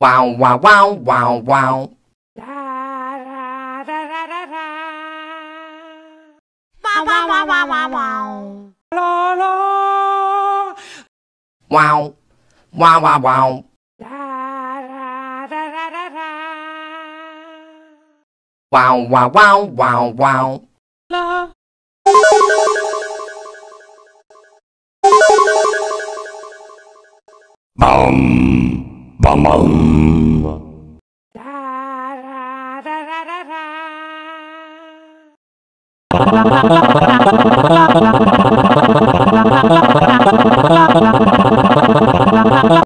Wow, wow, wow, wow, wow. Wow, wow, wow, wow, wow, wow. La la. Wow. Wow, wow, wow. Wow, wow, wow, wow, wow. La. Bum, bum bum. Ba